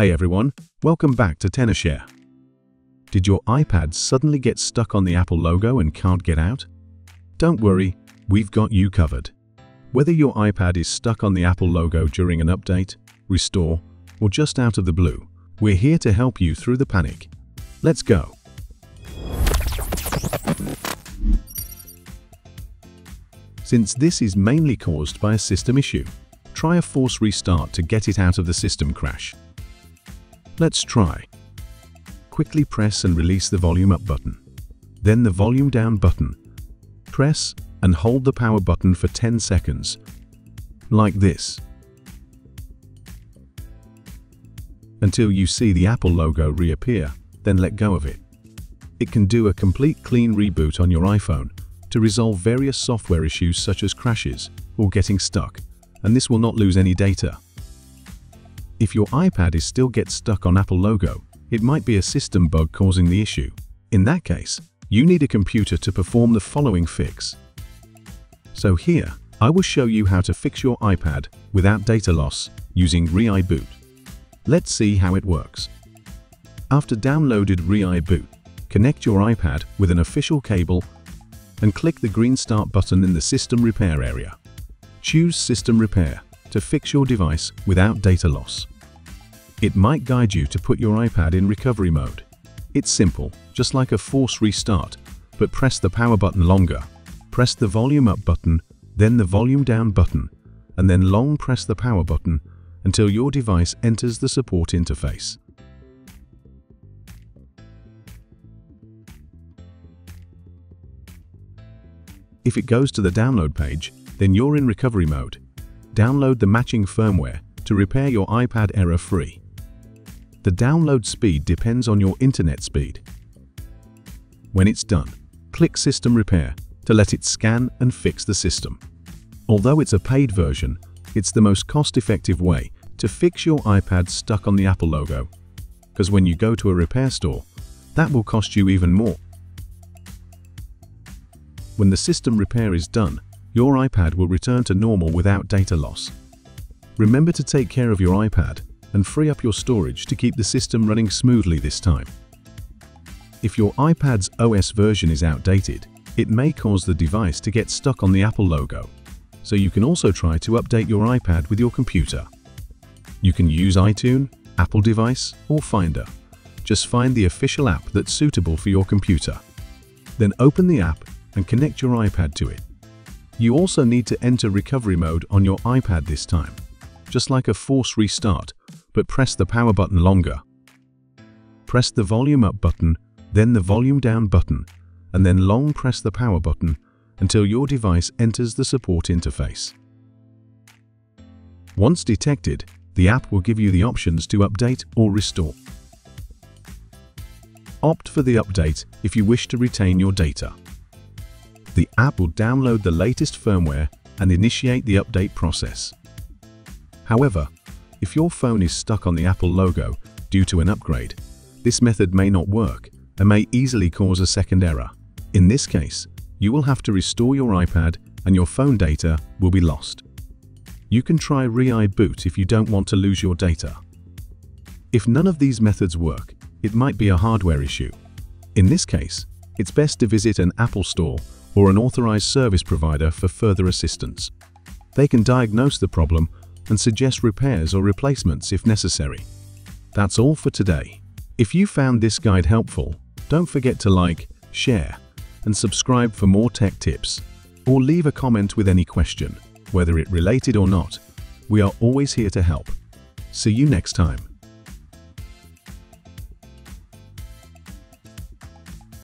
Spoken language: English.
Hey everyone, welcome back to Tenorshare. Did your iPad suddenly get stuck on the Apple logo and can't get out? Don't worry, we've got you covered. Whether your iPad is stuck on the Apple logo during an update, restore, or just out of the blue, we're here to help you through the panic. Let's go. Since this is mainly caused by a system issue, try a force restart to get it out of the system crash. Let's try. Quickly press and release the volume up button. Then the volume down button. Press and hold the power button for 10 seconds. Like this. Until you see the Apple logo reappear, then let go of it. It can do a complete clean reboot on your iPhone to resolve various software issues such as crashes or getting stuck, and this will not lose any data. If your iPad is still gets stuck on Apple logo, it might be a system bug causing the issue. In that case, you need a computer to perform the following fix. So here, I will show you how to fix your iPad without data loss using ReiBoot. Let's see how it works. After downloaded ReiBoot, connect your iPad with an official cable and click the green Start button in the System Repair area. Choose System Repair to fix your device without data loss. It might guide you to put your iPad in recovery mode. It's simple, just like a force restart, but press the power button longer. Press the volume up button, then the volume down button, and then long press the power button until your device enters the support interface. If it goes to the download page, then you're in recovery mode. Download the matching firmware to repair your iPad error-free. The download speed depends on your internet speed. When it's done, click System Repair to let it scan and fix the system. Although it's a paid version, it's the most cost-effective way to fix your iPad stuck on the Apple logo. Because when you go to a repair store, that will cost you even more. When the system repair is done, your iPad will return to normal without data loss. Remember to take care of your iPad and free up your storage to keep the system running smoothly this time. If your iPad's OS version is outdated, it may cause the device to get stuck on the Apple logo, so you can also try to update your iPad with your computer. You can use iTunes, Apple device, or Finder. Just find the official app that's suitable for your computer. Then open the app and connect your iPad to it. You also need to enter recovery mode on your iPad this time, just like a force restart, but press the power button longer. Press the volume up button, then the volume down button, and then long press the power button until your device enters the support interface. Once detected, the app will give you the options to update or restore. Opt for the update if you wish to retain your data the app will download the latest firmware and initiate the update process. However, if your phone is stuck on the Apple logo due to an upgrade, this method may not work and may easily cause a second error. In this case, you will have to restore your iPad and your phone data will be lost. You can try ReiBoot if you don't want to lose your data. If none of these methods work, it might be a hardware issue. In this case, it's best to visit an Apple store or an authorized service provider for further assistance. They can diagnose the problem and suggest repairs or replacements if necessary. That's all for today. If you found this guide helpful, don't forget to like, share, and subscribe for more tech tips. Or leave a comment with any question, whether it related or not. We are always here to help. See you next time.